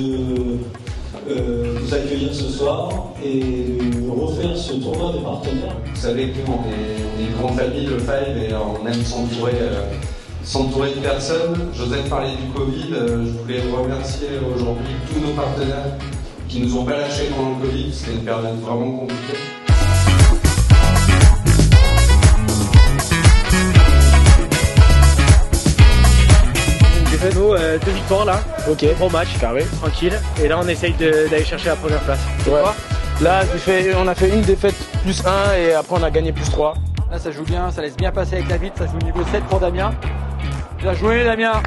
de euh, vous accueillir ce soir et de refaire ce tournoi des partenaires. Vous savez que nous, on est, une grande famille, le Five, et euh, on aime euh, s'entourer. De personnes. Joseph parlait du Covid. Je voulais remercier aujourd'hui tous nos partenaires qui nous ont pas lâchés pendant le Covid. C'était une période vraiment compliquée. Nous, euh, deux victoires là. Ok. Bon match, Carré. tranquille. Et là, on essaye d'aller chercher la première place. Ouais. Là, fait, on a fait une défaite plus 1 et après on a gagné plus 3. Là, ça joue bien, ça laisse bien passer avec la ça joue niveau 7 pour Damien. Bien joué, Damien